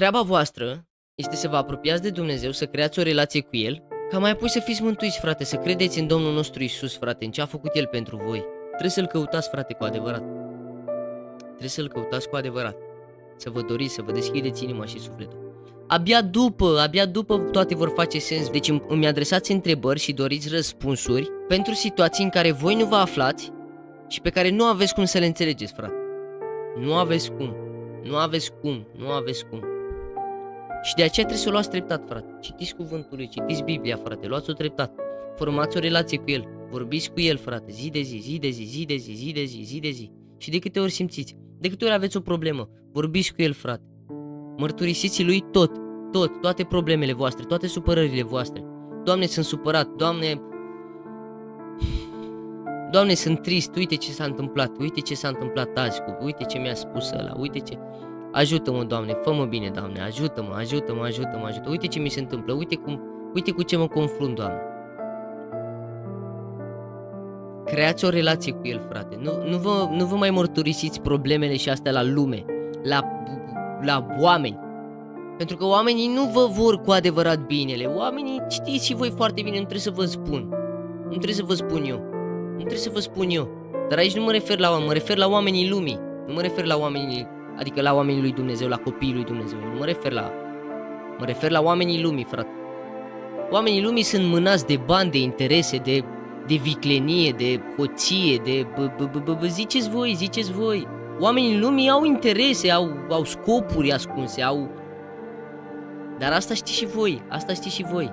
treaba voastră este să vă apropiați de Dumnezeu, să creați o relație cu El, ca mai apoi să fiți mântuiți, frate, să credeți în Domnul nostru Isus, frate, în ce a făcut El pentru voi. Trebuie să-L căutați, frate, cu adevărat. Trebuie să-L căutați cu adevărat. Să vă doriți, să vă deschideți inima și sufletul. Abia după, abia după toate vor face sens. Deci îmi adresați întrebări și doriți răspunsuri pentru situații în care voi nu vă aflați și pe care nu aveți cum să le înțelegeți, frate. Nu aveți cum. Nu aveți cum. Nu aveți cum. Și de aceea trebuie să o luați treptat, frate. Citiți cuvântul lui, citiți Biblia, frate, luați-o treptat. Formați o relație cu el. Vorbiți cu el, frate, zi de zi, zi de zi, zi de zi, zi de zi, zi de zi. Și de câte ori simțiți, de câte ori aveți o problemă, vorbiți cu el, frate. Mărturisiți lui tot, tot, toate problemele voastre, toate supărările voastre. Doamne, sunt supărat, Doamne, Doamne, sunt trist, uite ce s-a întâmplat, uite ce s-a întâmplat azi, cu, uite ce mi-a spus ăla, uite ce... Ajută-mă, Doamne, fă-mă bine, Doamne, ajută-mă, ajută-mă, ajută-mă, ajută Uite ce mi se întâmplă, uite cum, uite cu ce mă confrunt, Doamne. Creați o relație cu El, frate. Nu, nu, vă, nu vă mai mărturisiți problemele și astea la lume, la, la oameni. Pentru că oamenii nu vă vor cu adevărat binele. Oamenii știți și voi foarte bine, nu trebuie să vă spun. Nu trebuie să vă spun eu. Nu trebuie să vă spun eu. Dar aici nu mă refer la oameni, mă refer la oamenii lumii. Nu mă refer la oamenii, adică la oamenii lui Dumnezeu, la copiii lui Dumnezeu. Nu mă refer la... Mă refer la oamenii lumii, frate. Oamenii lumii sunt mânați de bani, de interese, de, de viclenie, de hoție, de... Ziceți voi, ziceți voi. Oamenii lumii au interese, au, au scopuri ascunse, au... Dar asta știți și voi, asta știți și voi.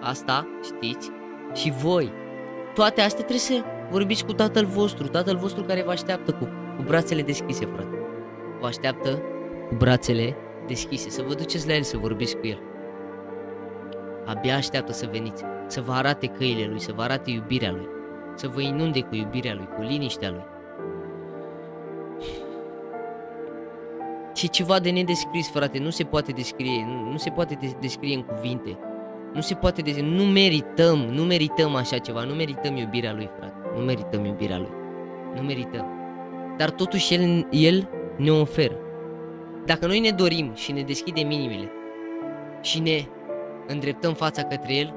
Asta știți și voi. Toate astea trebuie să vorbiți cu tatăl vostru, tatăl vostru care vă așteaptă cu, cu brațele deschise, frate. Vă așteaptă cu brațele deschise, să vă duceți la el să vorbiți cu el. Abia așteaptă să veniți, să vă arate căile lui, să vă arate iubirea lui, să vă inunde cu iubirea lui, cu liniștea lui. Și ceva de nedescris, frate, nu se poate descrie, nu, nu se poate descrie în cuvinte. Nu se poate de... Nu merităm, nu merităm așa ceva, nu merităm iubirea lui, frate. Nu merităm iubirea lui. Nu merităm. Dar totuși el, el ne oferă. Dacă noi ne dorim și ne deschidem inimile și ne îndreptăm fața către el,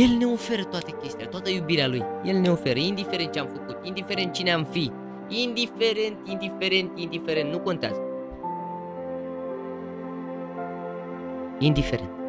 el ne oferă toate chestiile, toată iubirea lui. El ne oferă, indiferent ce am făcut, indiferent cine am fi, indiferent, indiferent, indiferent, nu contează. Indiferent.